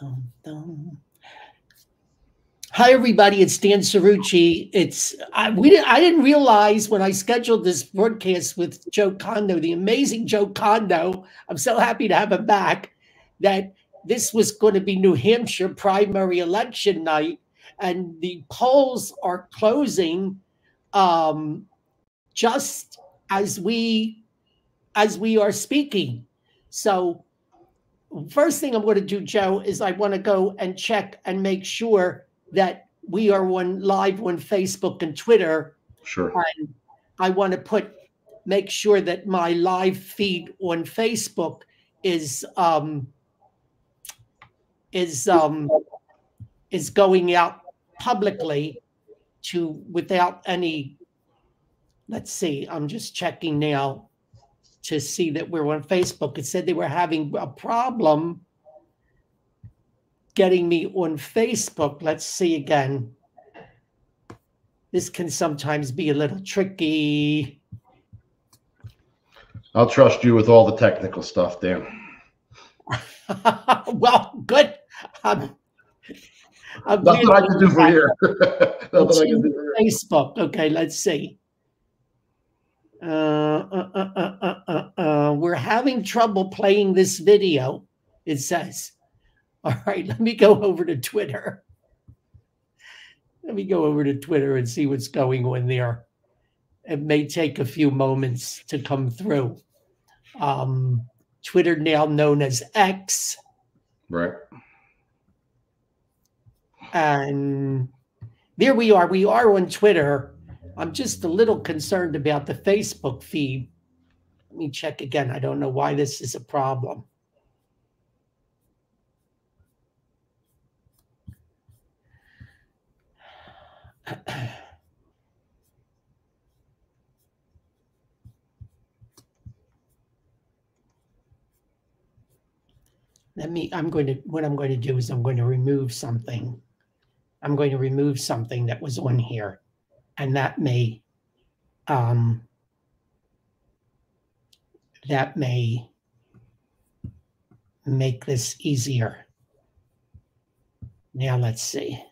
Dum, dum. Hi, everybody. It's Dan Cirucci. It's I, we. Didn't, I didn't realize when I scheduled this broadcast with Joe Condo, the amazing Joe Condo. I'm so happy to have him back. That this was going to be New Hampshire primary election night, and the polls are closing um, just as we as we are speaking. So, first thing I'm going to do, Joe, is I want to go and check and make sure that we are on live on Facebook and Twitter. Sure. And I want to put make sure that my live feed on Facebook is um is um is going out publicly to without any let's see i'm just checking now to see that we're on facebook it said they were having a problem getting me on Facebook. Let's see again. This can sometimes be a little tricky. I'll trust you with all the technical stuff, Dan. well, good. I'm, I'm Nothing I can do for here. I can do for Facebook. Okay, let's see. Uh, uh, uh, uh, uh, we're having trouble playing this video, it says. All right, let me go over to Twitter. Let me go over to Twitter and see what's going on there. It may take a few moments to come through. Um, Twitter now known as X. Right. And there we are. We are on Twitter. I'm just a little concerned about the Facebook feed. Let me check again. I don't know why this is a problem. Let me, I'm going to, what I'm going to do is I'm going to remove something. I'm going to remove something that was on here and that may, um, that may make this easier. Now let's see.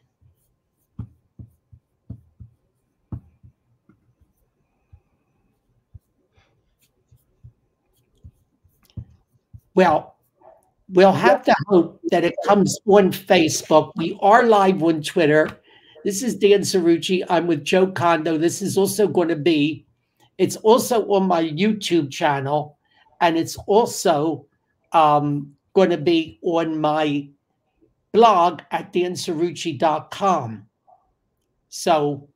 Well, we'll have to hope that it comes on Facebook. We are live on Twitter. This is Dan Cirucci. I'm with Joe Condo. This is also going to be, it's also on my YouTube channel, and it's also um, going to be on my blog at dancirucci.com. So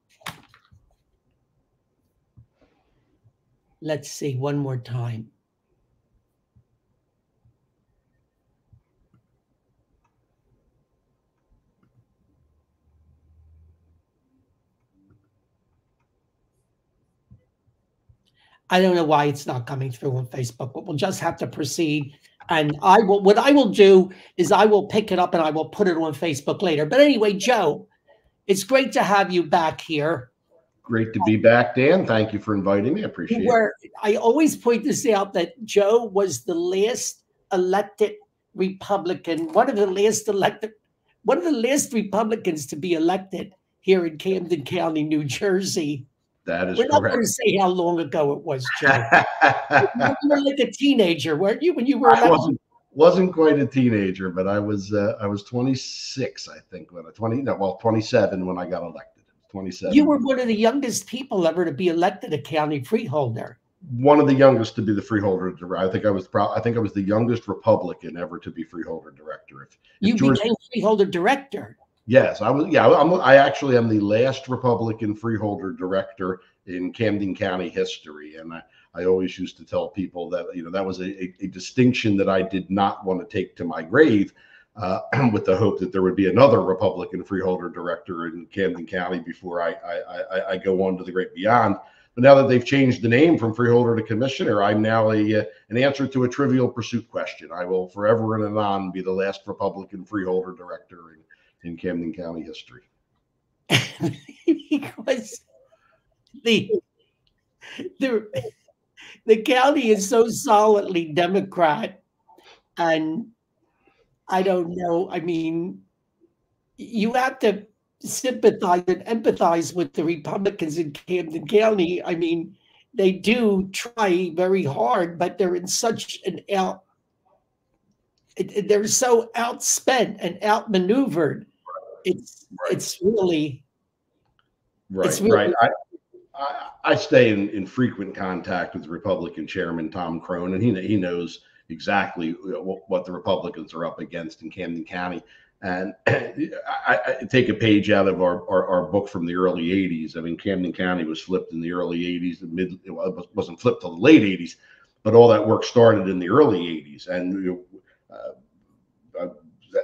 let's see one more time. I don't know why it's not coming through on Facebook, but we'll just have to proceed. And I will, what I will do is I will pick it up and I will put it on Facebook later. But anyway, Joe, it's great to have you back here. Great to be back, Dan. Thank you for inviting me. I appreciate Where, it. I always point this out that Joe was the last elected Republican, one of the last elected, one of the last Republicans to be elected here in Camden County, New Jersey. That is We're not going to say how long ago it was, Joe. you were like a teenager, weren't you? When you were I wasn't, wasn't quite a teenager, but I was uh, I was 26, I think, when I 20 no, well 27 when I got elected. 27. You were one of the youngest people ever to be elected a county freeholder. One of the youngest to be the freeholder. Director. I think I was proud. I think I was the youngest Republican ever to be freeholder director. If, if you George, became freeholder director. Yes, I was. Yeah, I'm, I actually am the last Republican freeholder director in Camden County history, and I, I always used to tell people that you know that was a, a, distinction that I did not want to take to my grave, uh, with the hope that there would be another Republican freeholder director in Camden County before I I, I, I go on to the great beyond. But now that they've changed the name from freeholder to commissioner, I'm now a uh, an answer to a trivial pursuit question. I will forever and anon be the last Republican freeholder director in in Camden County history. because the, the the county is so solidly Democrat, and I don't know. I mean, you have to sympathize and empathize with the Republicans in Camden County. I mean, they do try very hard, but they're in such an out. They're so outspent and outmaneuvered. It's right. it's really right. It's really, right. I, I, I stay in, in frequent contact with Republican Chairman Tom Crone, and he he knows exactly what, what the Republicans are up against in Camden County. And I, I, take a page out of our, our, our, book from the early 80s. I mean, Camden County was flipped in the early 80s, the mid, it wasn't flipped till the late 80s, but all that work started in the early 80s. And uh,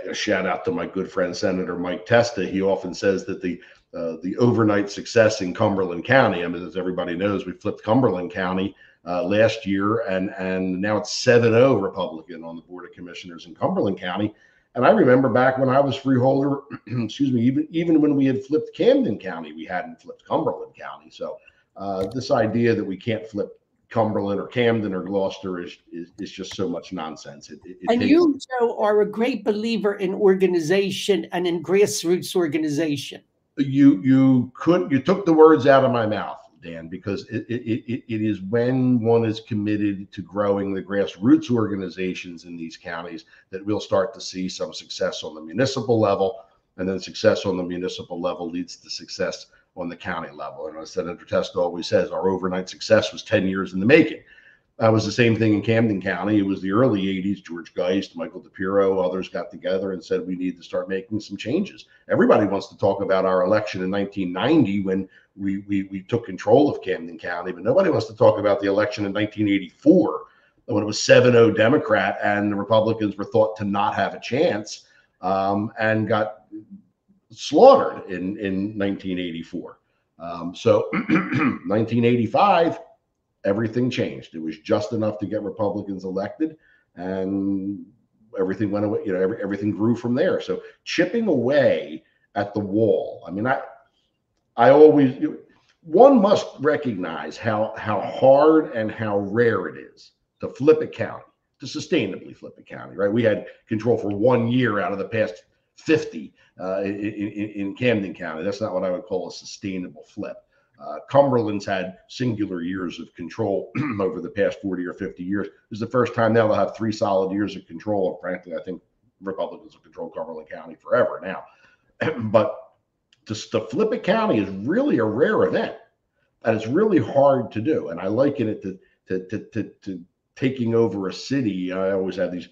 a shout out to my good friend Senator Mike Testa. He often says that the uh, the overnight success in Cumberland County. I mean, as everybody knows, we flipped Cumberland County uh, last year, and and now it's 7-0 Republican on the Board of Commissioners in Cumberland County. And I remember back when I was freeholder, excuse me, even even when we had flipped Camden County, we hadn't flipped Cumberland County. So uh, this idea that we can't flip Cumberland or Camden or Gloucester is is, is just so much nonsense. It, it, and you, Joe, are a great believer in organization and in grassroots organization. You you could you took the words out of my mouth. Dan, because it, it, it is when one is committed to growing the grassroots organizations in these counties that we'll start to see some success on the municipal level. And then success on the municipal level leads to success on the county level. And as Senator Testa always says, our overnight success was 10 years in the making. That was the same thing in Camden County. It was the early 80s. George Geist, Michael DePiro, others got together and said we need to start making some changes. Everybody wants to talk about our election in 1990 when we, we, we took control of Camden County, but nobody wants to talk about the election in 1984 when it was 7 0 Democrat and the Republicans were thought to not have a chance um, and got slaughtered in, in 1984. Um, so 1985 everything changed. It was just enough to get Republicans elected, and everything went away. You know, every, everything grew from there. So chipping away at the wall. I mean, I I always one must recognize how how hard and how rare it is to flip a county, to sustainably flip a county. Right? We had control for one year out of the past 50 uh, in, in, in Camden County. That's not what I would call a sustainable flip. Uh, Cumberland's had singular years of control over the past 40 or 50 years. This is the first time now they'll have three solid years of control. And frankly, I think Republicans will control Cumberland County forever now. but to, to flip a county is really a rare event. And it's really hard to do. And I liken it to, to, to, to, to taking over a city. I always have these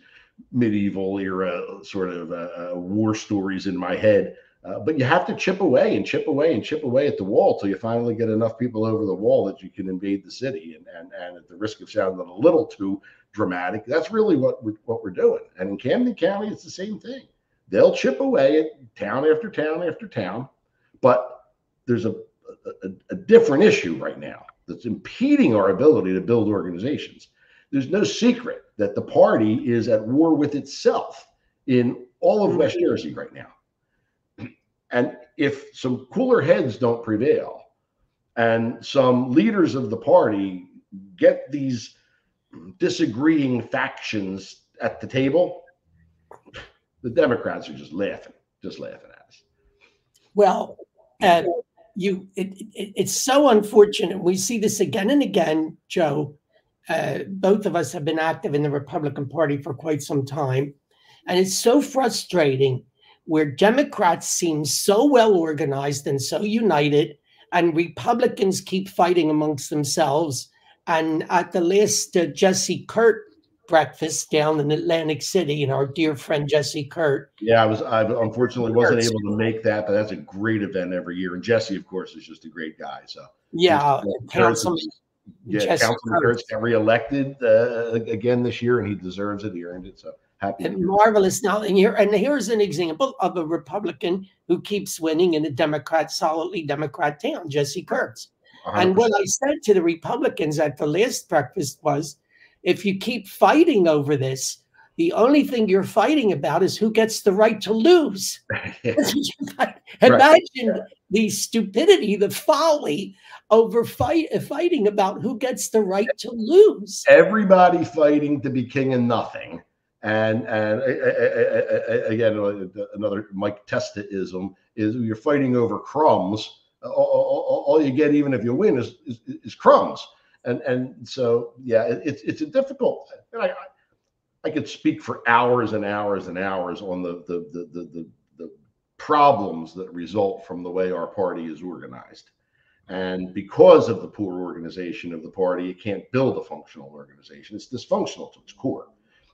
medieval era sort of uh, uh war stories in my head uh, but you have to chip away and chip away and chip away at the wall till you finally get enough people over the wall that you can invade the city. And and, and at the risk of sounding a little too dramatic, that's really what we're, what we're doing. And in Camden County, it's the same thing. They'll chip away at town after town after town, but there's a, a, a different issue right now that's impeding our ability to build organizations. There's no secret that the party is at war with itself in all of West Jersey right now and if some cooler heads don't prevail and some leaders of the party get these disagreeing factions at the table, the Democrats are just laughing, just laughing at us. Well, uh, you, it, it, it's so unfortunate. We see this again and again, Joe. Uh, both of us have been active in the Republican Party for quite some time. And it's so frustrating where Democrats seem so well organized and so united, and Republicans keep fighting amongst themselves. And at the last uh, Jesse Kurtz breakfast down in Atlantic City, and our dear friend Jesse Kurtz. Yeah, I was. I unfortunately wasn't able to make that, but that's a great event every year. And Jesse, of course, is just a great guy. So yeah, Councilman. Yeah, Jesse Councilman Kurtz got reelected uh, again this year, and he deserves it. He earned it. So Happy marvelous. Now, and here and here's an example of a Republican who keeps winning in a Democrat, solidly Democrat town, Jesse Kurtz. 100%. And what I said to the Republicans at the last breakfast was, if you keep fighting over this, the only thing you're fighting about is who gets the right to lose. Imagine right. The stupidity, the folly over fight, fighting about who gets the right to lose. Everybody fighting to be king of nothing And and again, uh, another Mike Testa-ism is you're fighting over crumbs. All, you get, even if you win, is, is, is crumbs. And and so yeah, it's it's a difficult. I, I could speak for hours and hours and hours on the the the, the, the problems that result from the way our party is organized. And because of the poor organization of the party, it can't build a functional organization. It's dysfunctional to its core.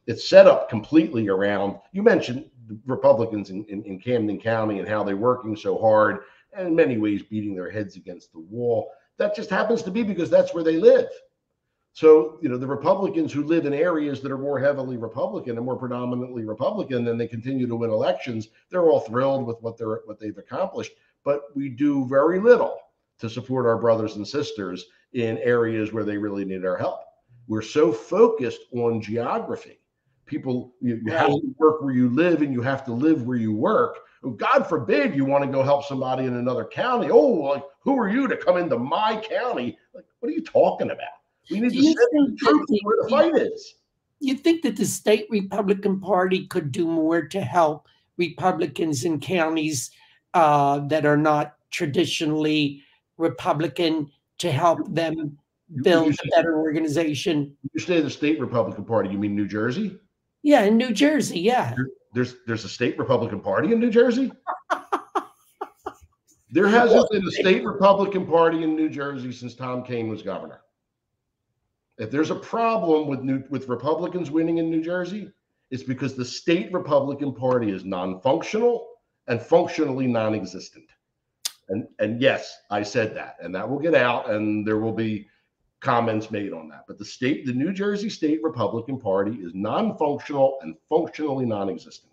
It's set up completely around, you mentioned Republicans in, in, in, Camden County and how they're working so hard and in many ways beating their heads against the wall. That just happens to be because that's where they live. So, you know, the Republicans who live in areas that are more heavily Republican and more predominantly Republican, and they continue to win elections, they're all thrilled with what they're what they've accomplished. But we do very little to support our brothers and sisters in areas where they really need our help. We're so focused on geography. People, you, you have to work where you live and you have to live where you work. Oh, God forbid you want to go help somebody in another county. Oh, like who are you to come into my county? Like, what are you talking about? We need Do to send where the fight is. You think that the state Republican Party could do more to help Republicans in counties uh, that are not traditionally Republican to help them build a better organization. You say the state Republican Party, you mean New Jersey? Yeah, in New Jersey, yeah. There's there's a state Republican Party in New Jersey? there hasn't been a state Republican Party in New Jersey since Tom Kean was governor. If there's a problem with new with Republicans winning in New Jersey, it's because the state Republican Party is non-functional and functionally non-existent. And and yes, I said that, and that will get out, and there will be comments made on that. But the state, the New Jersey State Republican Party is non-functional and functionally non-existent.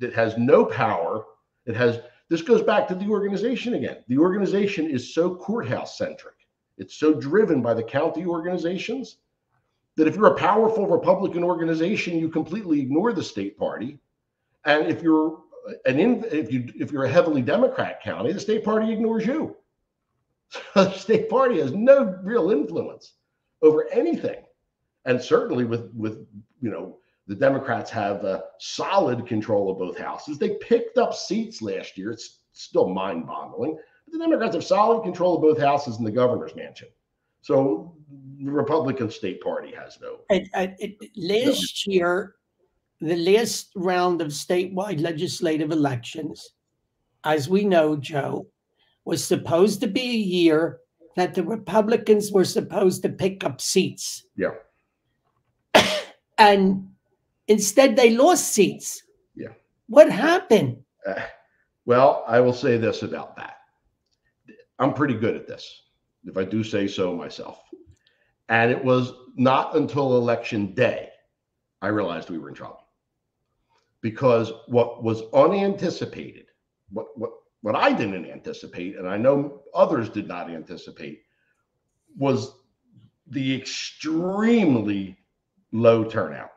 It, has no power. It has. This goes back to the organization again. The organization is so courthouse centric. It's so driven by the county organizations that if you're a powerful Republican organization, you completely ignore the state party. And if you're an in, if you if you're a heavily Democrat county, the state party ignores you. So the state party has no real influence over anything, and certainly with with you know the Democrats have a solid control of both houses. They picked up seats last year. It's still mind-boggling. But the Democrats have solid control of both houses and the governor's mansion. So the Republican state party has no. And, and, and last no. year, the last round of statewide legislative elections, as we know, Joe, was supposed to be a year that the Republicans were supposed to pick up seats. Yeah. and instead, they lost seats. Yeah. What happened? Uh, well, I will say this about that. I'm pretty good at this, if I do say so myself. And it was not until election day I realized we were in trouble because what was unanticipated, what what what I didn't anticipate, and I know others did not anticipate, was the extremely low turnout.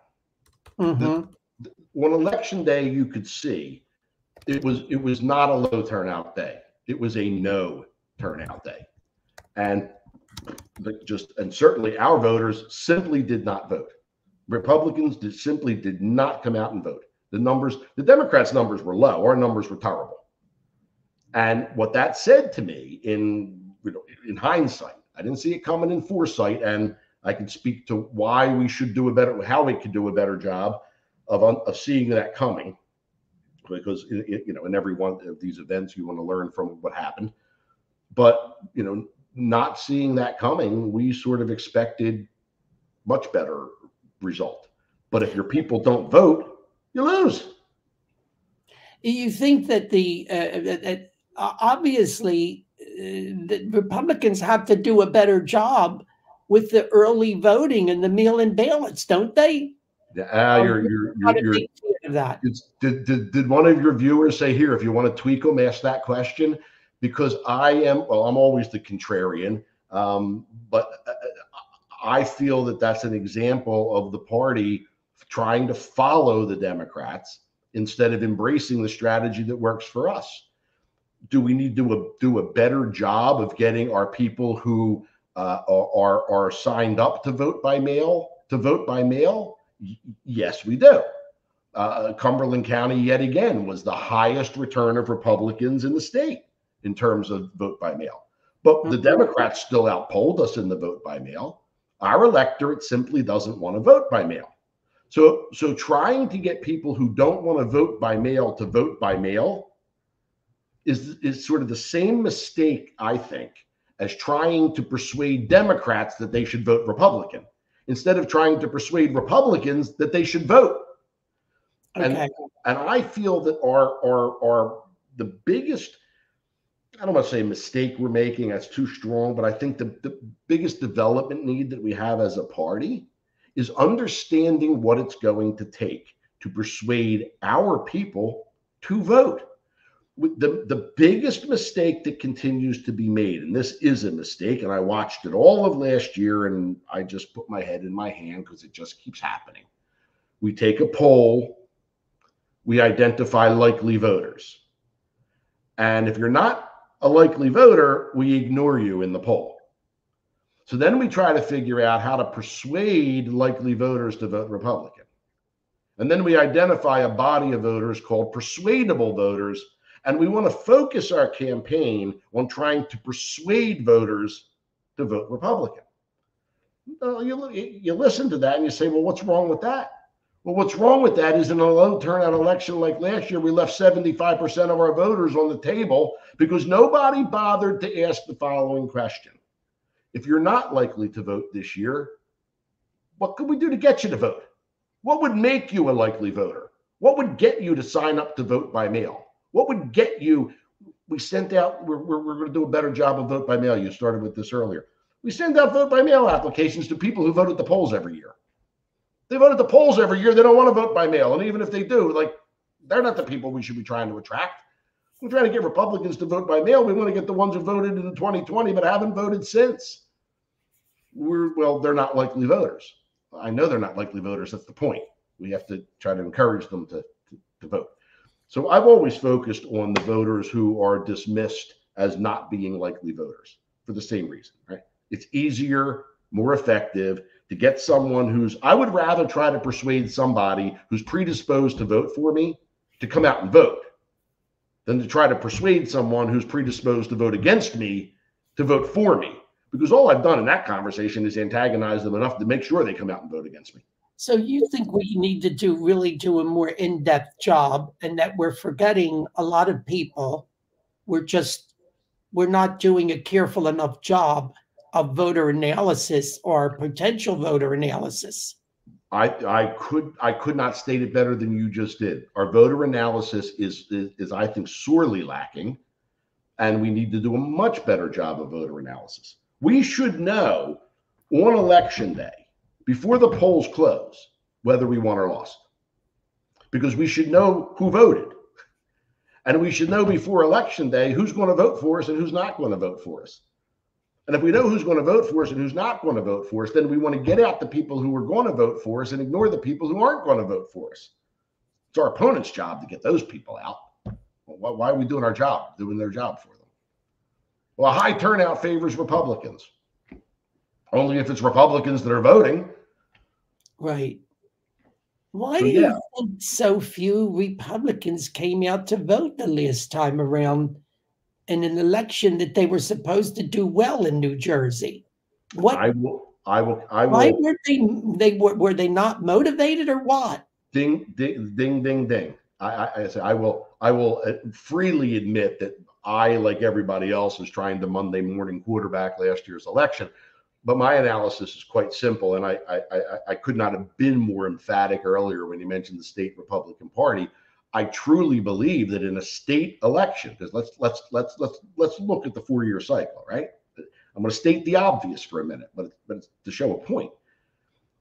Mm-hmm. The, on election day, you could see it was it was not a low turnout day. It was a no turnout day, and just and certainly our voters simply did not vote. Republicans did, simply did not come out and vote. The numbers, the Democrats' numbers were low. Our numbers were terrible. And what that said to me in you know, in hindsight, I didn't see it coming in foresight, and I can speak to why we should do a better, how we could do a better job of of seeing that coming, because you know in every one of these events you want to learn from what happened, but you know not seeing that coming, we sort of expected much better result. But if your people don't vote, you lose. You think that the uh, that obviously uh, the Republicans have to do a better job with the early voting and the mail-in ballots, don't they? Yeah, uh, you're, you're, you're, you're that. Did, did, did one of your viewers say here, if you want to tweak them, ask that question? Because I am, well, I'm always the contrarian, um, but uh, I feel that that's an example of the party trying to follow the Democrats instead of embracing the strategy that works for us. Do we need to do a better job of getting our people who uh, are are signed up to vote by mail to vote by mail? Yes, we do. Uh, Cumberland County, yet again, was the highest return of Republicans in the state in terms of vote by mail. But the Mhm. Democrats still outpolled us in the vote by mail. Our electorate simply doesn't want to vote by mail. So, so trying to get people who don't want to vote by mail to vote by mail is, is sort of the same mistake, I think, as trying to persuade Democrats that they should vote Republican instead of trying to persuade Republicans that they should vote. And- Okay. And I feel that our our our the biggest I don't want to say mistake we're making, that's too strong, but I think the, the biggest development need that we have as a party is understanding what it's going to take to persuade our people to vote. The, the biggest mistake that continues to be made, and this is a mistake, and I watched it all of last year, and I just put my head in my hand because it just keeps happening. We take a poll, we identify likely voters. And if you're not a likely voter, we ignore you in the poll. So then we try to figure out how to persuade likely voters to vote Republican. And then we identify a body of voters called persuadable voters. And we want to focus our campaign on trying to persuade voters to vote Republican. You, you listen to that and you say, well, what's wrong with that? Well, what's wrong with that is in a low turnout election like last year, we left 75% of our voters on the table because nobody bothered to ask the following question. If you're not likely to vote this year, what could we do to get you to vote? What would make you a likely voter? What would get you to sign up to vote by mail? What would get you? We sent out, we're, we're, we're going to do a better job of vote by mail. You started with this earlier. We send out vote by mail applications to people who vote at the polls every year. They vote at the polls every year. They don't want to vote by mail. And even if they do, like, they're not the people we should be trying to attract. We're trying to get Republicans to vote by mail. We want to get the ones who voted in 2020 but haven't voted since. We're well, they're not likely voters. I know they're not likely voters. That's the point. We have to try to encourage them to, to, to vote. So I've always focused on the voters who are dismissed as not being likely voters for the same reason, right? It's easier, more effective to get someone who's, I would rather try to persuade somebody who's predisposed to vote for me to come out and vote than to try to persuade someone who's predisposed to vote against me to vote for me. Because all I've done in that conversation is antagonize them enough to make sure they come out and vote against me. So you think we need to do really do a more in-depth job and that we're forgetting a lot of people. We're just we're not doing a careful enough job of voter analysis or potential voter analysis. I, I could I could not state it better than you just did. Our voter analysis is, is is I think sorely lacking, and we need to do a much better job of voter analysis. We should know on election day before the polls close whether we won or lost, because we should know who voted, and we should know before election day who's going to vote for us and who's not going to vote for us. And if we know who's going to vote for us and who's not going to vote for us, then we want to get out the people who are going to vote for us and ignore the people who aren't going to vote for us. It's our opponent's job to get those people out. Well, why are we doing our job, doing their job for them? Well, a high turnout favors Republicans. Only if it's Republicans that are voting. Right. Why So, do you think so few Republicans came out to vote the last time around in an election that they were supposed to do well in New Jersey? What I will, I will, I will. why were they they were were they not motivated or what? ding, ding, ding, ding, ding. I, I, I say I will, I will uh, freely admit that I, like everybody else, is trying to Monday morning quarterback last year's election. But my analysis is quite simple, and I, I, I, I could not have been more emphatic earlier when you mentioned the state Republican Party. I truly believe that in a state election, because let's let's let's let's let's look at the four-year cycle, right? I'm going to state the obvious for a minute, but but to show a point.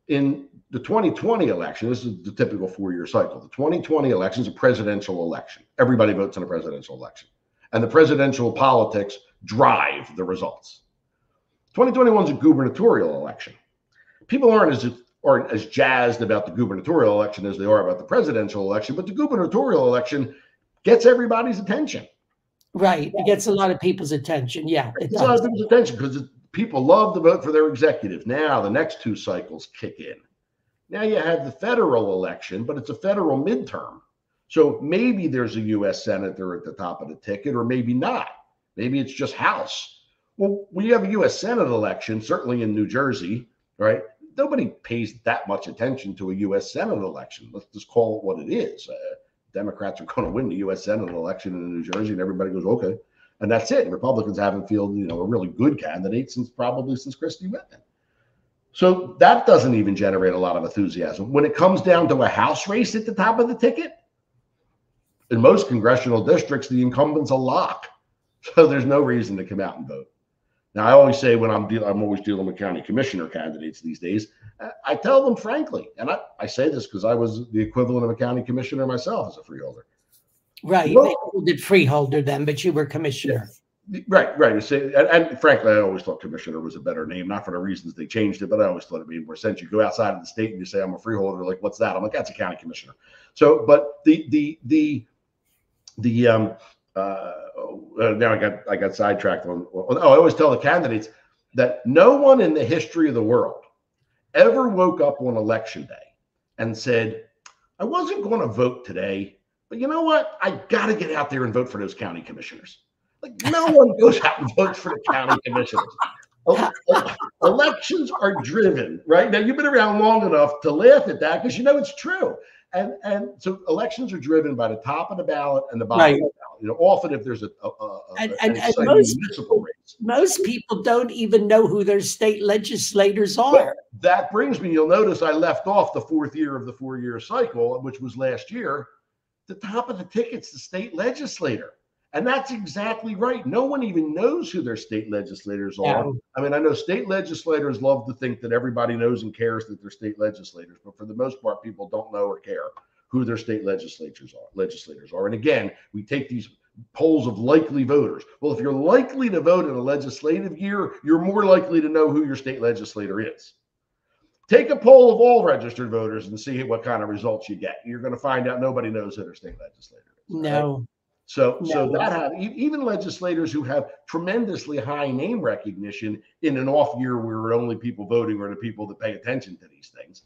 In the 2020 election, this is the typical four-year cycle. The 2020 election is a presidential election. Everybody votes in a presidential election, and the presidential politics drive the results. 2021 is a gubernatorial election. People aren't as aren't as jazzed about the gubernatorial election as they are about the presidential election, but the gubernatorial election gets everybody's attention. Right. It gets a lot of people's attention. Yeah, it It's a lot does. of people's attention because people love to vote for their executive. Now the next two cycles kick in. Now you have the federal election, but it's a federal midterm. So maybe there's a U.S. senator at the top of the ticket, or maybe not. Maybe it's just House. Well, when you have a U.S. Senate election, certainly in New Jersey, right? Nobody pays that much attention to a U.S. Senate election. Let's just call it what it is. Uh, Democrats are going to win the U.S. Senate election in New Jersey, and everybody goes, okay, and that's it. Republicans haven't fielded, you know, a really good candidate since probably since Christie Whitman. So that doesn't even generate a lot of enthusiasm. When it comes down to a House race at the top of the ticket, in most congressional districts, the incumbent's a lock. So there's no reason to come out and vote. Now, I always say when I'm dealing, I'm always dealing with county commissioner candidates these days. I tell them frankly, and I, I say this because I was the equivalent of a county commissioner myself as a freeholder. Right. Well, did freeholder then, but you were commissioner. Yeah. Right, right. And, and, frankly, I always thought commissioner was a better name, not for the reasons they changed it, but I always thought it made more sense. You go outside of the state and you say I'm a freeholder, like what's that? I'm like that's a county commissioner. So, but the the the the um uh uh, now I got I got sidetracked on. Oh, I always tell the candidates that no one in the history of the world ever woke up on election day and said, "I wasn't going to vote today, but you know what? I got to get out there and vote for those county commissioners." Like no one goes out and votes for the county commissioners. Elections are driven, right? Now you've been around long enough to laugh at that because you know it's true. And and so elections are driven by the top of the ballot and the bottom right. of the ballot. You know, often if there's a, a, a and, and, and most, municipal race, most people don't even know who their state legislators are. Well, that brings me. You'll notice I left off the fourth year of the four-year cycle, which was last year. The top of the ticket's the state legislator. And that's exactly right. No one even knows who their state legislators are. Yeah. I mean, I know state legislators love to think that everybody knows and cares that they're state legislators, but for the most part, people don't know or care who their state legislators are. Legislators are, and again, we take these polls of likely voters. Well, if you're likely to vote in a legislative year, you're more likely to know who your state legislator is. Take a poll of all registered voters and see what kind of results you get. You're going to find out nobody knows who their state legislator is. No. Right? So, no. so that even legislators who have tremendously high name recognition in an off year where only people voting are the people that pay attention to these things.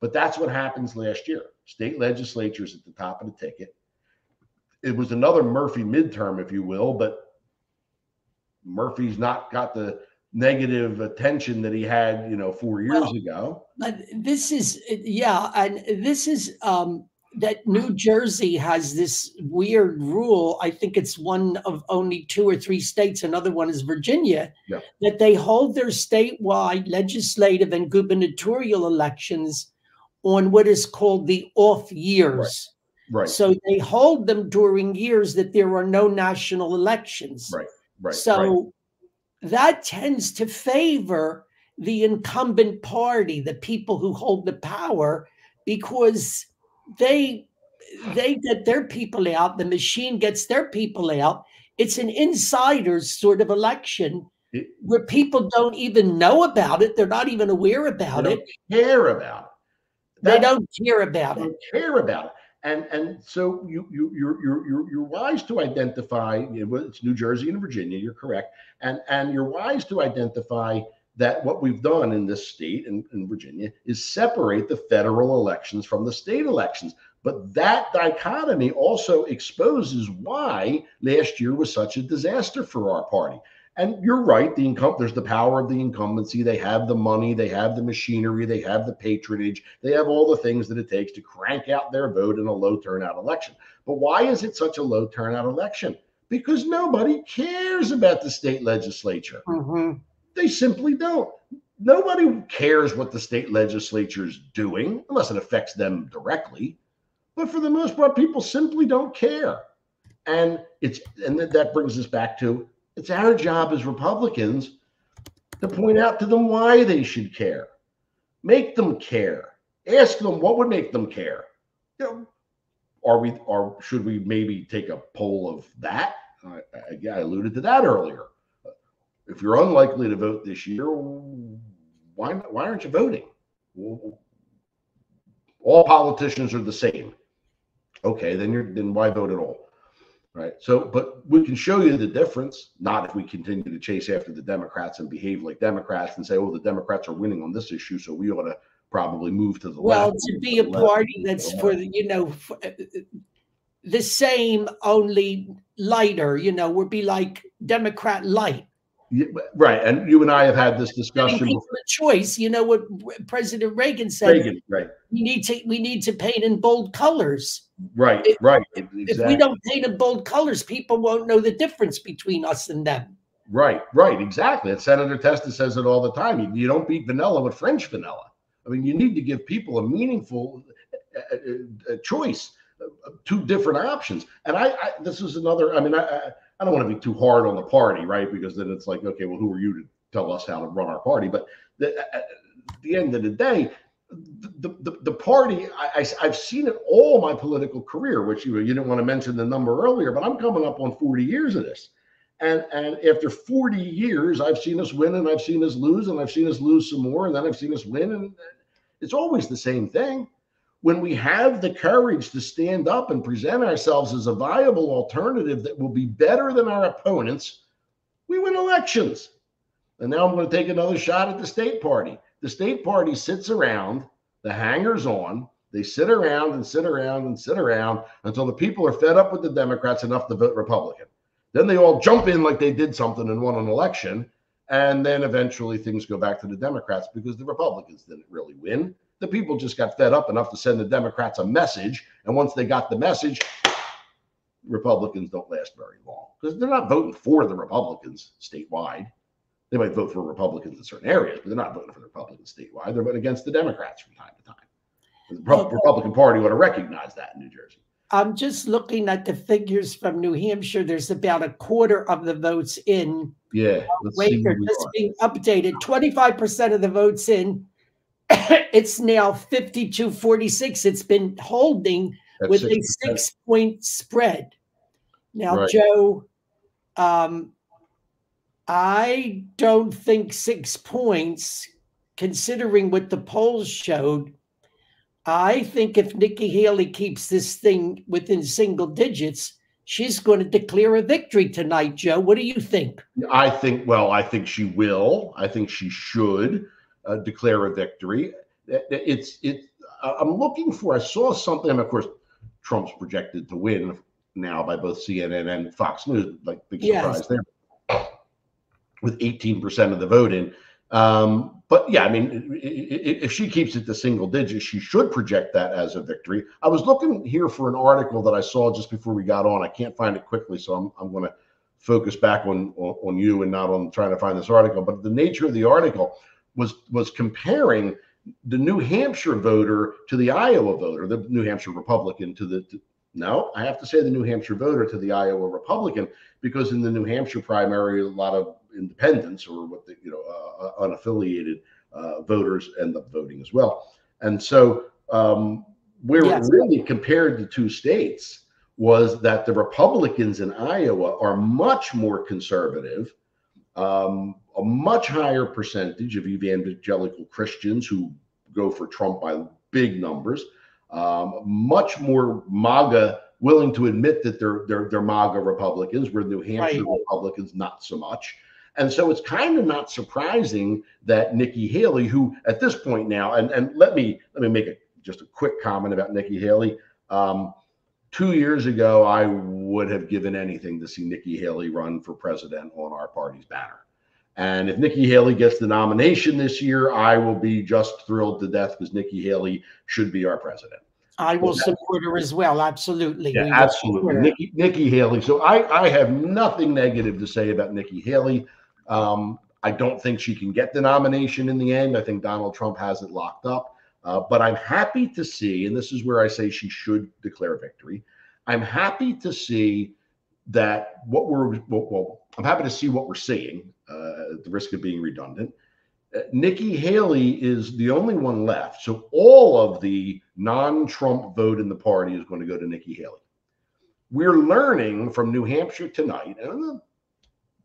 But that's what happens last year. State legislatures at the top of the ticket. It was another Murphy midterm, if you will, but Murphy's not got the negative attention that he had, you know, four years well, ago. But this is, yeah, and this is um, that New Jersey has this weird rule. I think it's one of only two or three states. Another one is Virginia. Yeah. That they hold their statewide legislative and gubernatorial elections on what is called the off years. Right. right. So they hold them during years that there are no national elections. Right. Right. So right. that tends to favor the incumbent party, the people who hold the power, because they they get their people out the machine gets their people out it's an insiders sort of election it, where people don't even know about it they're not even aware about it care about it they don't care about it care about it and and so you you you're you're you're wise to identify you know, it's New Jersey and Virginia you're correct and and you're wise to identify that what we've done in this state and in, in Virginia is separate the federal elections from the state elections. But that dichotomy also exposes why last year was such a disaster for our party. And you're right, the income there's the power of the incumbency. They have the money, they have the machinery, they have the patronage, they have all the things that it takes to crank out their vote in a low turnout election. But why is it such a low turnout election? Because nobody cares about the state legislature. Mm-hmm. They simply don't. Nobody cares what the state legislature is doing unless it affects them directly. But for the most part, people simply don't care. And it's and that brings us back to it's our job as Republicans to point out to them why they should care. Make them care. Ask them what would make them care. You know, are we or should we maybe take a poll of that? I, I, I alluded to that earlier if you're unlikely to vote this year, why why aren't you voting? all politicians are the same. Okay, then you're then why vote at all? Right. So, but we can show you the difference. Not if we continue to chase after the Democrats and behave like Democrats and say, "Oh, the Democrats are winning on this issue, so we ought to probably move to the well, left. to be a party that's for the, you know, for, uh, the same, only lighter, you know, would be like Democrat light. Yeah, right, and you and I have had this discussion. People a choice, you know what President Reagan said. Reagan, right? We need to we need to paint in bold colors. Right, if, right. Exactly. If we don't paint in bold colors, people won't know the difference between us and them. Right, right, exactly. And Senator Testa says it all the time. You, you don't beat vanilla with French vanilla. I mean, you need to give people a meaningful uh, uh, uh choice, uh, two different options. And I, I, this is another. I mean, I, I don't want to be too hard on the party, right? Because then it's like, okay, well, who are you to tell us how to run our party? But the, at the end of the day, the, the, the party, I, have seen it all my political career, which you, you didn't want to mention the number earlier, but I'm coming up on 40 years of this. And and after 40 years, I've seen us win and I've seen us lose and I've seen us lose some more and then I've seen us win and it's always the same thing. When we have the courage to stand up and present ourselves as a viable alternative that will be better than our opponents, we win elections. And now I'm going to take another shot at the state party. The state party sits around, the hangers on, they sit around and sit around and sit around until the people are fed up with the Democrats enough to vote Republican. Then they all jump in like they did something and won an election. And then eventually things go back to the Democrats because the Republicans didn't really win. The people just got fed up enough to send the Democrats a message. And once they got the message, Republicans don't last very long because they're not voting for the Republicans statewide. They might vote for Republicans in certain areas, but they're not voting for the Republicans statewide. They're voting against the Democrats from time to time. The Republican Party ought to recognize that in New Jersey. I'm just looking at the figures from New Hampshire. There's about a quarter of the votes in. Yeah. Wait, they're just being updated. 25% of the votes in. it's now 52 46. It's been holding That's with 6%. a six point spread. Now, right. Joe, um, I don't think six points, considering what the polls showed, I think if Nikki Haley keeps this thing within single digits, she's going to declare a victory tonight, Joe. What do you think? I think, well, I think she will. I think she should uh, declare a victory. It's, it, I'm looking for, I saw something, of course, Trump's projected to win now by both CNN and Fox News, like big surprise yes. there, with 18% of the vote in. Um, but yeah, I mean, if she keeps it to single digits, she should project that as a victory. I was looking here for an article that I saw just before we got on. I can't find it quickly, so I'm, I'm going to focus back on, on, you and not on trying to find this article. But the nature of the article was was comparing the New Hampshire voter to the Iowa voter, the New Hampshire Republican to the to, no, I have to say the New Hampshire voter to the Iowa Republican because in the New Hampshire primary, a lot of independents or what the you know uh, uh, unaffiliated uh, voters end up voting as well. And so um, where yes. really compared the two states was that the Republicans in Iowa are much more conservative, um, a much higher percentage of evangelical Christians who go for Trump by big numbers, um, much more MAGA willing to admit that they're they're, they're MAGA Republicans, where New Hampshire right. Republicans not so much. And so it's kind of not surprising that Nikki Haley, who at this point now, and, and let me let me make a, just a quick comment about Nikki Haley. Um, two years ago, I would have given anything to see Nikki Haley run for president on our party's banner. And if Nikki Haley gets the nomination this year, I will be just thrilled to death because Nikki Haley should be our president. I will support her as well. Absolutely. Yeah, absolutely. Nikki, Nikki Haley. So I, I have nothing negative to say about Nikki Haley. Um, I don't think she can get the nomination in the end. I think Donald Trump has it locked up. Uh, but I'm happy to see, and this is where I say she should declare victory. I'm happy to see that what we're well, I'm happy to see what we're seeing. Uh, at the risk of being redundant, uh, Nikki Haley is the only one left. So all of the non-Trump vote in the party is going to go to Nikki Haley. We're learning from New Hampshire tonight, and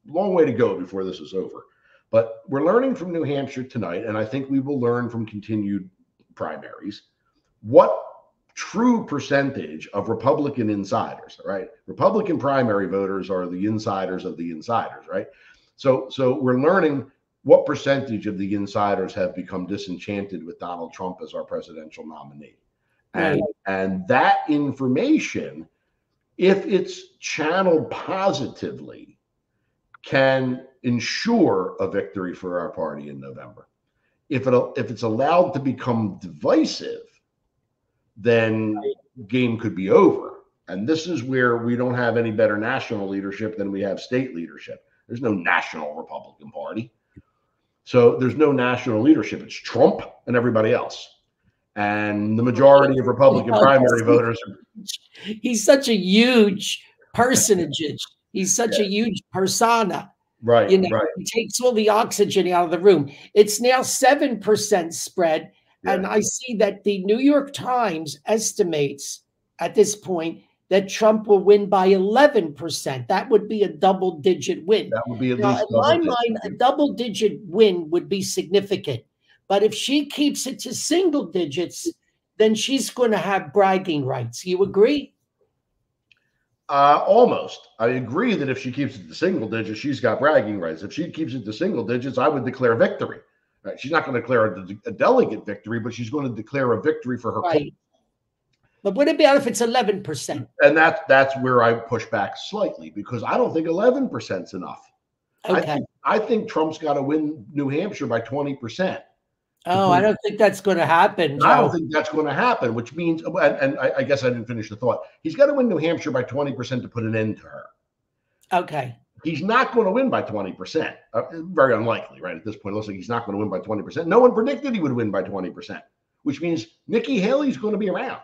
long way to go before this is over. But we're learning from New Hampshire tonight, and I think we will learn from continued primaries what true percentage of Republican insiders, right? Republican primary voters are the insiders of the insiders, right? So, so we're learning what percentage of the insiders have become disenchanted with Donald Trump as our presidential nominee? And, and that information, if it's channeled positively, can ensure a victory for our party in November. If it if it's allowed to become divisive, then game could be over. And this is where we don't have any better national leadership than we have state leadership. There's no national Republican Party. So there's no national leadership. It's Trump and everybody else. And the majority of Republican primary voters. He's such a huge personage. He's such yeah. a huge persona. Right. You know, right. he takes all the oxygen out of the room. It's now 7% spread. Yeah. And I see that the New York Times estimates at this point that Trump will win by 11%. That would be a double digit win. That would be at now, least in my mind, a double digit win would be significant. But if she keeps it to single digits, then she's going to have bragging rights. You agree? Uh, almost. I agree that if she keeps it to single digits, she's got bragging rights. If she keeps it to single digits, I would declare victory. Right? She's not going to declare a, a, delegate victory, but she's going to declare a victory for her. Right. But would it be out if it's eleven percent? And that's that's where I push back slightly because I don't think eleven percent is enough. Okay. I think, I think Trump's got to win New Hampshire by twenty percent. Oh, I don't think that's going to happen. I don't think that's going to happen, which means, and, and I, I, guess I didn't finish the thought. He's got to win New Hampshire by 20% to put an end to her. Okay. He's not going to win by 20%. Uh, very unlikely, right? At this point, it looks like he's not going to win by 20%. No one predicted he would win by 20%, which means Nikki Haley's going to be around.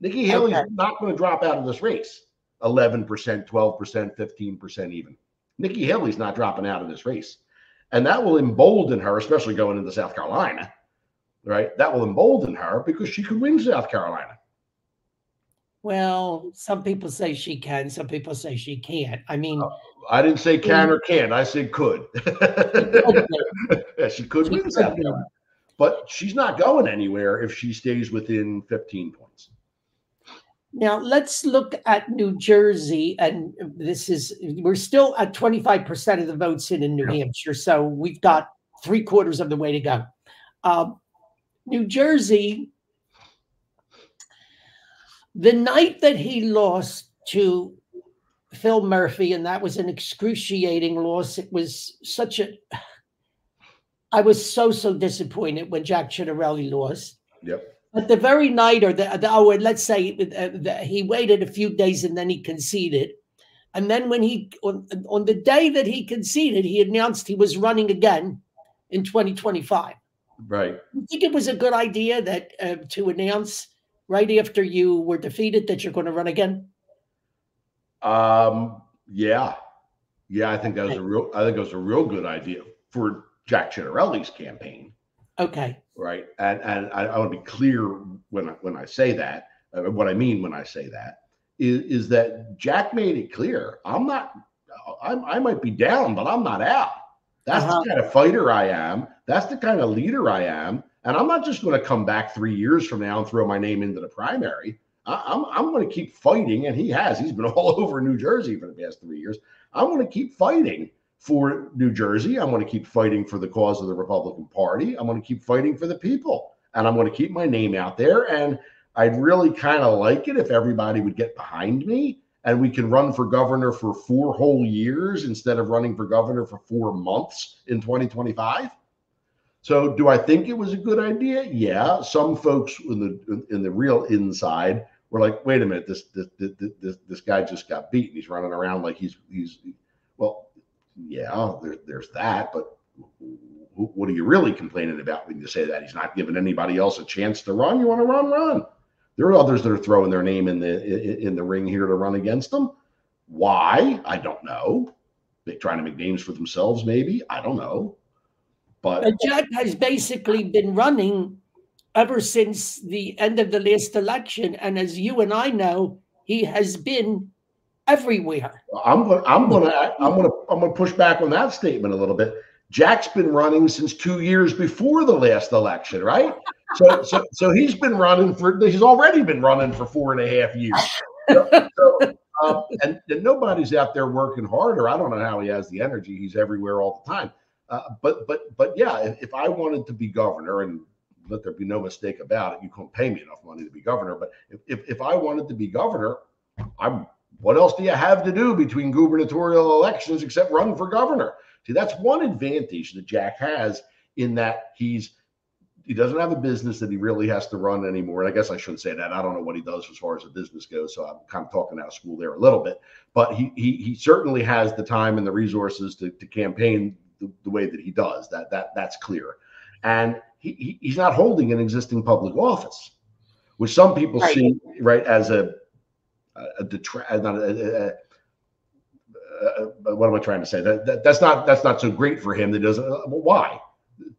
Nikki Haley's okay. not going to drop out of this race 11%, 12%, 15% even. Nikki Haley's not dropping out of this race. And that will embolden her, especially going into South Carolina, right? That will embolden her because she could win South Carolina. Well, some people say she can, some people say she can't. I mean, uh, I didn't say can or can't, I said could. yeah, she could win South Carolina. But she's not going anywhere if she stays within 15 points. Now let's look at New Jersey, and this is we're still at 25% of the votes in in New yeah. Hampshire, so we've got three quarters of the way to go. Um, New Jersey, the night that he lost to Phil Murphy, and that was an excruciating loss. It was such a I was so so disappointed when Jack Ciattarelli lost. Yep. But the very night, or the, the oh, let's say uh, the, he waited a few days and then he conceded. And then when he on, on the day that he conceded, he announced he was running again in 2025. Right. You think it was a good idea that uh, to announce right after you were defeated that you're going to run again? Um. Yeah. Yeah, I think that was a real. I think it was a real good idea for Jack Ciattarelli's campaign. Okay. Right. And and I, I want to be clear when I, when I say that. Uh, what I mean when I say that is is that Jack made it clear. I'm not. I'm, I might be down, but I'm not out. That's uh-huh. the kind of fighter I am. That's the kind of leader I am. And I'm not just going to come back three years from now and throw my name into the primary. I, I'm, I'm going to keep fighting. And he has. He's been all over New Jersey for the past three years. I'm going to keep fighting for New Jersey. I'm going to keep fighting for the cause of the Republican Party. I'm going to keep fighting for the people. And I'm going to keep my name out there. And I'd really kind of like it if everybody would get behind me and we can run for governor for four whole years instead of running for governor for four months in 2025. So, do I think it was a good idea? Yeah. Some folks in the in the real inside were like, "Wait a minute, this this this this, this guy just got beaten. He's running around like he's he's well, yeah, oh, there, there's that, but what are you really complaining about when you say that he's not giving anybody else a chance to run? You want to run, run. There are others that are throwing their name in the in the ring here to run against them. Why? I don't know. They're trying to make names for themselves, maybe. I don't know. But, but Jack has basically been running ever since the end of the last election, and as you and I know, he has been everywhere. I'm going. I'm going to. I'm going to. I'm going to push back on that statement a little bit. Jack's been running since two years before the last election, right? So, so, so he's been running for. He's already been running for four and a half years. So, so, um, and, and nobody's out there working harder. I don't know how he has the energy. He's everywhere all the time. Uh, but but but yeah, if, if I wanted to be governor, and let there be no mistake about it, you couldn't pay me enough money to be governor. But if if, if I wanted to be governor, I'm what else do you have to do between gubernatorial elections except run for governor? See, that's one advantage that Jack has in that he's he doesn't have a business that he really has to run anymore. And I guess I shouldn't say that. I don't know what he does as far as the business goes, so I'm kind of talking out of school there a little bit. But he he, he certainly has the time and the resources to, to campaign the, the way that he does. That that that's clear, and he, he's not holding an existing public office, which some people right. see right as a Uh, a detract. Uh, not a, a, a, what am I trying to say? That, that, that's not that's not so great for him. That doesn't. Uh, well, why?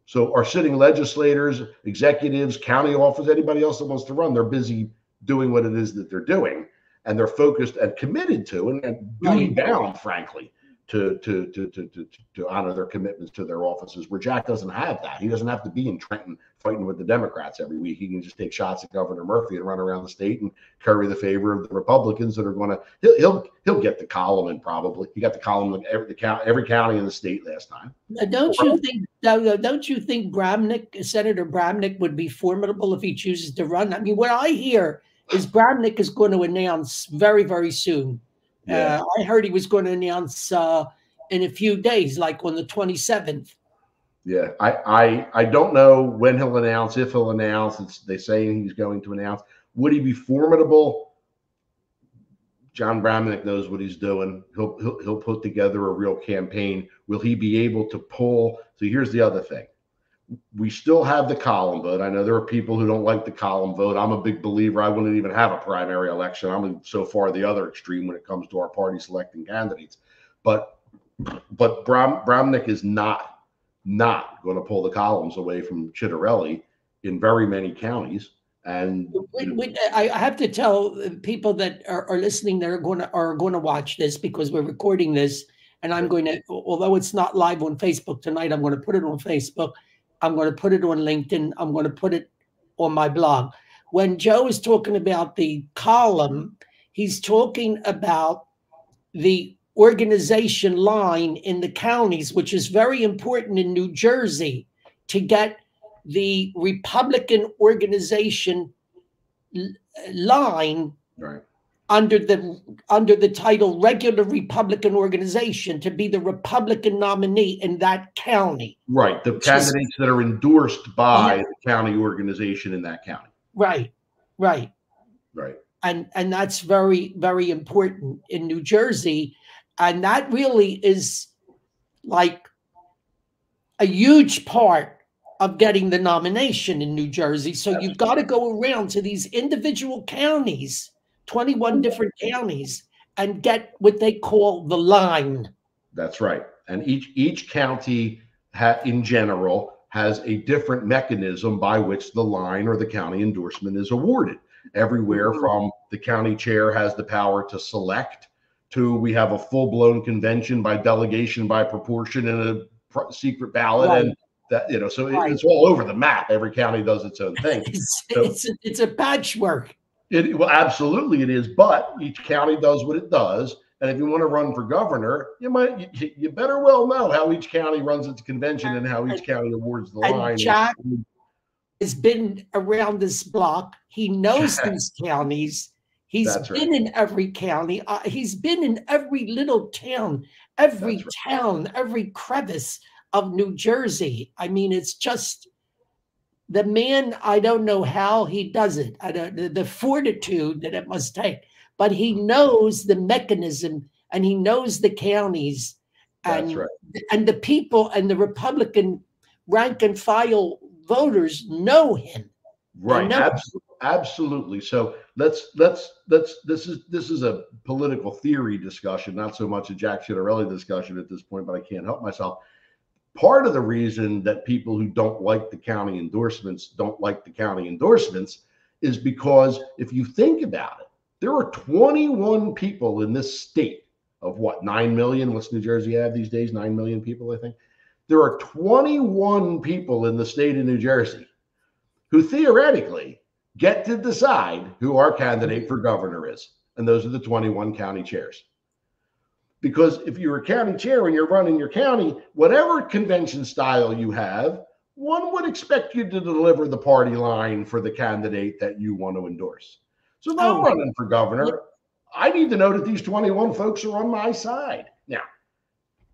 So our sitting legislators, executives, county office, anybody else that wants to run, they're busy doing what it is that they're doing, and they're focused and committed to and, and duty bound, frankly, to, to, to, to, to, honor their commitments to their offices, where Jack doesn't have that. He doesn't have to be in Trenton fighting with the Democrats every week. He can just take shots at Governor Murphy and run around the state and curry the favor of the Republicans that are going to. He'll he'll, he'll get the column in probably. He got the column in every the every county in the state last time. Don't you think? Don't you think Bramnick, Senator Bramnick, would be formidable if he chooses to run? I mean, what I hear is Bramnick is going to announce very very soon yeah. Uh, I heard he was going to announce uh, in a few days, like on the 27th. Yeah, I, I I don't know when he'll announce, if he'll announce. It's, they say he's going to announce. Would he be formidable? Jon Bramnick knows what he's doing. He'll, he'll he'll put together a real campaign. Will he be able to pull? So here's the other thing we still have the column vote. I know there are people who don't like the column vote. I'm a big believer. I wouldn't even have a primary election. I'm so far the other extreme when it comes to our party selecting candidates. But but Bram, Bramnick is not not going to pull the columns away from Ciattarelli in very many counties. And I have to tell people that are, are listening that are going to are going to watch this because we're recording this, and I'm going to, although it's not live on Facebook tonight, I'm going to put it on Facebook I'm going to put it on LinkedIn. I'm going to put it on my blog. When Joe is talking about the column, he's talking about the organization line in the counties, which is very important in New Jersey to get the Republican organization line right under the under the title regular Republican organization to be the Republican nominee in that county. Right. The candidates that are endorsed by yeah. the county organization in that county. Right. Right. Right. And and that's very, very important in New Jersey. And that really is like a huge part of getting the nomination in New Jersey. So that's you've got to go around to these individual counties 21 different counties and get what they call the line. That's right. And each each county ha- in general has a different mechanism by which the line or the county endorsement is awarded. Everywhere mm-hmm. from the county chair has the power to select to we have a full-blown convention by delegation by proportion and a pr- secret ballot right. and that you know so right. it's all over the map every county does its own thing it's, so, it's, a, it's a patchwork it well, absolutely it is, but each county does what it does. And if you want to run for governor, you might you, you better well know how each county runs its convention and how each county awards the and line. Jack has been around this block. He knows these counties. He's That's been right. in every county. Uh, he's been in every little town, every right. town, every crevice of New Jersey. I mean, it's just the man, I don't know how he does it. I don't the, the fortitude that it must take, but he knows the mechanism and he knows the counties and right. and the people and the Republican rank and file voters know him. Right. Know absolutely. Absolutely. So let's let's let's this is this is a political theory discussion, not so much a Jack Ciattarelli discussion at this point, but I can't help myself part of the reason that people who don't like the county endorsements don't like the county endorsements is because if you think about it, there are 21 people in this state of what, 9 million? What's New Jersey have these days? 9 million people, I think. There are 21 people in the state of New Jersey who theoretically get to decide who our candidate for governor is. And those are the 21 county chairs. Because if you're a county chair and you're running your county, whatever convention style you have, one would expect you to deliver the party line for the candidate that you want to endorse. So if I'm Oh. running for governor, I need to know that these 21 folks are on my side. Now,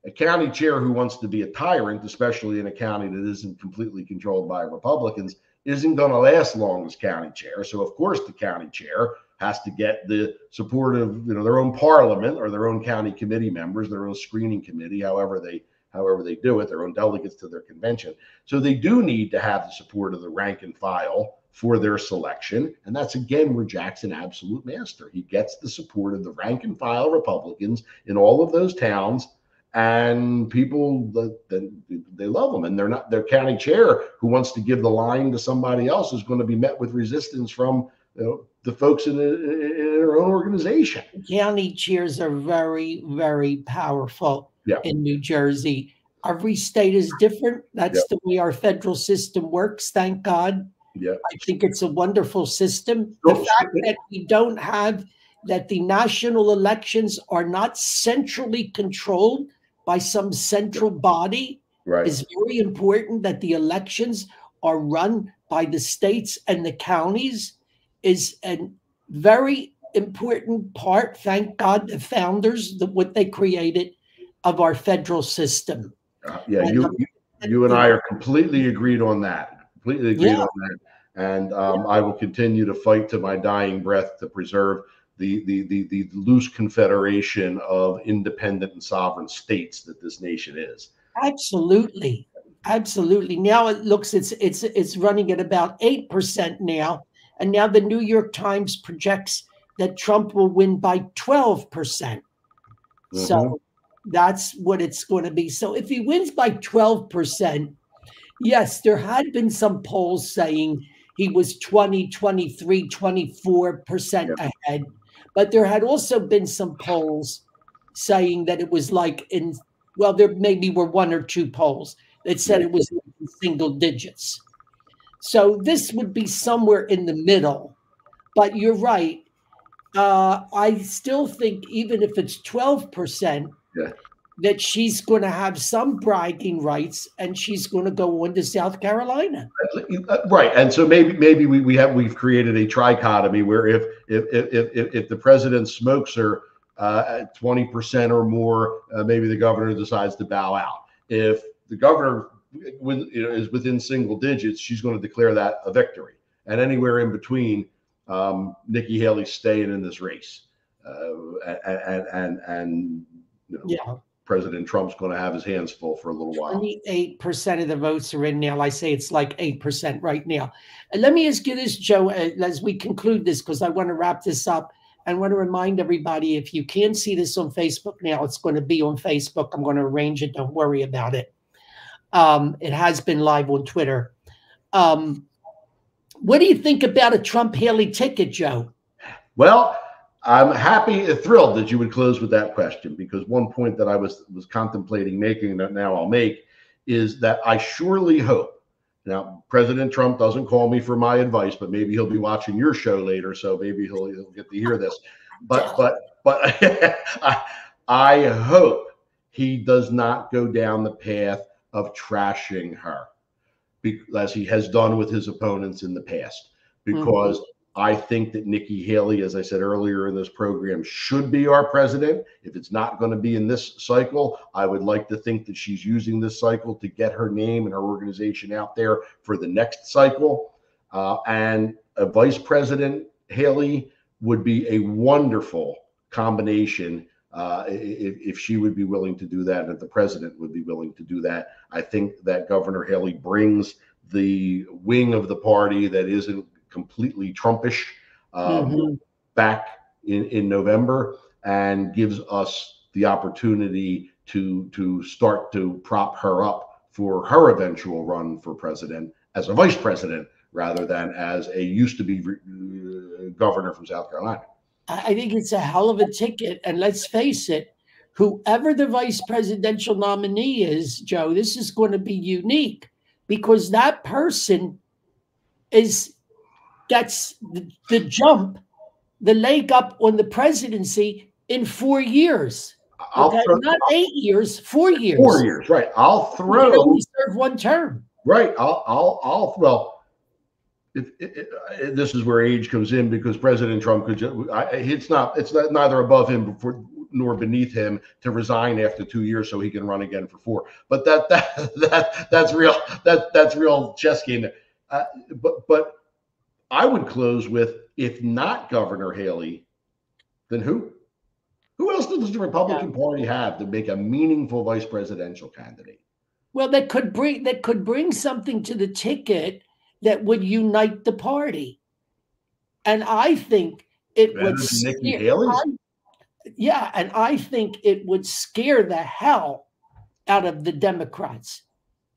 a county chair who wants to be a tyrant, especially in a county that isn't completely controlled by Republicans, isn't going to last long as county chair. So, of course, the county chair has to get the support of you know their own parliament or their own county committee members, their own screening committee, however they however they do it, their own delegates to their convention. So they do need to have the support of the rank and file for their selection. And that's again where Jackson absolute master. He gets the support of the rank and file Republicans in all of those towns. And people that they love them, and they're not their county chair who wants to give the line to somebody else is going to be met with resistance from you know, the folks in, in their own organization. County chairs are very, very powerful Yeah. in New Jersey. Every state is different. That's Yeah. the way our federal system works, thank God. Yeah. I think it's a wonderful system. The Don't- fact that we don't have that the national elections are not centrally controlled by some central body Right. is very important that the elections are run by the states and the counties is a very important part thank god the founders the, what they created of our federal system Uh, yeah, you, you you and I are completely agreed on that. Completely agreed Yeah. on that. And um, I will continue to fight to my dying breath to preserve the, the the the loose confederation of independent and sovereign states that this nation is. absolutely absolutely now it looks it's it's it's running at about 8% now and now the new york times projects that trump will win by 12% Mhm. So that's what it's going to be. So if he wins by 12%, yes, there had been some polls saying he was 20, 23, 24% ahead. But there had also been some polls saying that it was like in, well, there maybe were one or two polls that said it was single digits. So this would be somewhere in the middle. But you're right. Uh, I still think even if it's 12%, Yeah. that she's going to have some bragging rights and she's going to go on to South Carolina. Right, and so maybe maybe we, we have we've created a trichotomy where if if if if, if the president smokes her uh, twenty percent or more, uh, maybe the governor decides to bow out. If the governor with, you know, is within single digits, she's going to declare that a victory, and anywhere in between, um, Nikki Haley's staying in this race, uh, and and and you know, Yeah. President Trump's going to have his hands full for a little while. 28% of the votes are in now. I say it's like 8% right now. And let me ask you this, Joe, uh, as we conclude this, because I want to wrap this up. and want to remind everybody if you can see this on Facebook now, it's going to be on Facebook. I'm going to arrange it. Don't worry about it. Um, it has been live on Twitter. Um, what do you think about a Trump Haley ticket, Joe? Well, I'm happy, thrilled that you would close with that question because one point that I was was contemplating making that now I'll make is that I surely hope. Now, President Trump doesn't call me for my advice, but maybe he'll be watching your show later, so maybe he'll, he'll get to hear this. But but but I, I hope he does not go down the path of trashing her, as he has done with his opponents in the past, because. I think that Nikki Haley, as I said earlier in this program, should be our president. If it's not going to be in this cycle, I would like to think that she's using this cycle to get her name and her organization out there for the next cycle. Uh, and a vice president, Haley, would be a wonderful combination uh, if, if she would be willing to do that, and if the president would be willing to do that. I think that Governor Haley brings the wing of the party that isn't completely Trumpish um, Mhm. back in, in November and gives us the opportunity to to start to prop her up for her eventual run for president as a vice president rather than as a used to be uh, governor from South Carolina. I think it's a hell of a ticket. And let's face it, whoever the vice presidential nominee is, Joe, this is going to be unique because that person is gets the, the jump, the leg up on the presidency in four years. Okay, throw, not eight years, four years. Four years, right? I'll throw. You only serve one term. Right. I'll. I'll. I'll. Well, if, if, if, this is where age comes in because President Trump could. I, it's not. It's not, neither above him before, nor beneath him to resign after two years so he can run again for four. But that that that that's real. That that's real chess game. Uh, but but I would close with if not Governor Haley, then who? Who else does the Republican yeah. Party have to make a meaningful vice presidential candidate? Well, that could bring that could bring something to the ticket that would unite the party, and I think it would. Nikki Haley. Yeah, and I think it would scare the hell out of the Democrats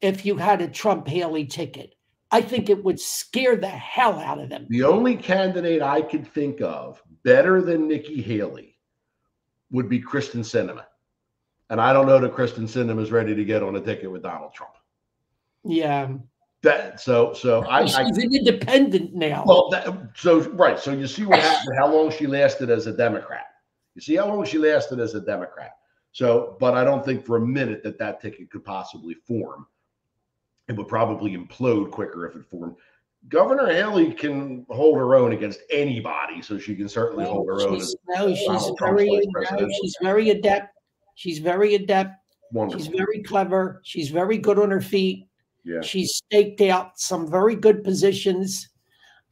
if you had a Trump Haley ticket. I think it would scare the hell out of them. The only candidate I could think of better than Nikki Haley would be Kyrsten Sinema. And I don't know that Kyrsten Sinema is ready to get on a ticket with Donald Trump. Yeah. That so so I she's I, an independent now. Well, that, so right. So you see what happened, how long she lasted as a Democrat. You see how long she lasted as a Democrat. So, but I don't think for a minute that that ticket could possibly form. It would probably implode quicker if it formed. Governor Haley can hold her own against anybody, so she can certainly no, hold her own. No, she's very, no, she's very adept. She's very adept. Wonderful. She's very clever. She's very good on her feet. Yeah. She's staked out some very good positions.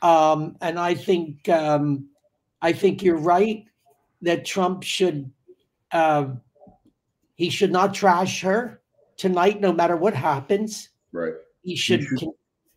Um, and I think um, I think you're right that Trump should uh, he should not trash her tonight, no matter what happens. Right. He should, he should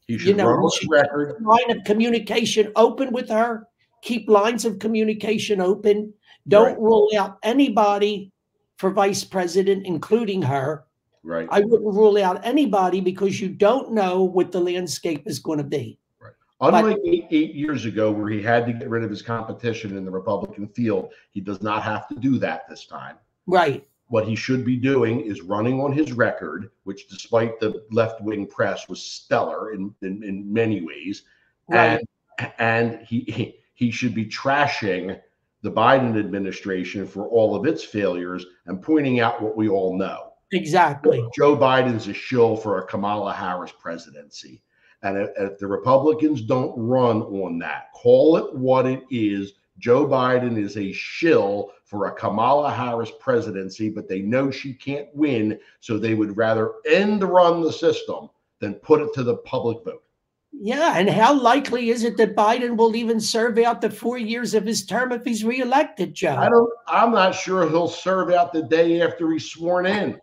he should you know, run record. Line of communication open with her. Keep lines of communication open. Don't right. rule out anybody for vice president, including her. Right. I wouldn't rule out anybody because you don't know what the landscape is going to be. Right. Unlike but, eight, eight years ago, where he had to get rid of his competition in the Republican field, he does not have to do that this time. Right. What he should be doing is running on his record, which, despite the left wing press, was stellar in, in, in many ways. Right. And, and he, he should be trashing the Biden administration for all of its failures and pointing out what we all know. Exactly. Joe Biden's a shill for a Kamala Harris presidency. And if, if the Republicans don't run on that, call it what it is, Joe Biden is a shill for a Kamala Harris presidency, but they know she can't win. So they would rather end the run the system than put it to the public vote. Yeah. And how likely is it that Biden will even serve out the four years of his term if he's reelected, Joe? I don't, I'm not sure he'll serve out the day after he's sworn in.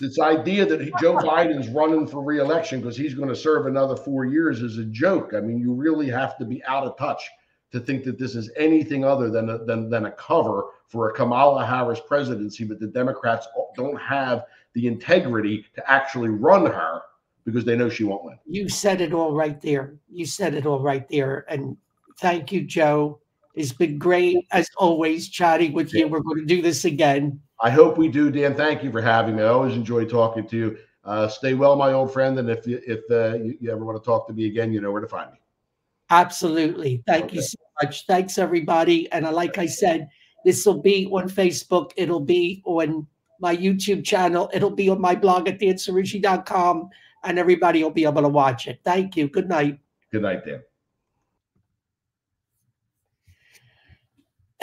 This idea that Joe Biden's running for reelection because he's going to serve another four years is a joke. I mean, you really have to be out of touch to think that this is anything other than a, than, than a cover for a Kamala Harris presidency. But the Democrats don't have the integrity to actually run her because they know she won't win. You said it all right there. You said it all right there. And thank you, Joe. It's been great as always chatting with you. We're going to do this again. I hope we do, Dan. Thank you for having me. I always enjoy talking to you. Uh, stay well, my old friend. And if you, if uh, you, you, ever want to talk to me again, you know where to find me. Absolutely. Thank okay. you so much. Thanks, everybody. And like I said, this will be on Facebook. It'll be on my YouTube channel. It'll be on my blog at dancirucci.com, and everybody will be able to watch it. Thank you. Good night. Good night, Dan.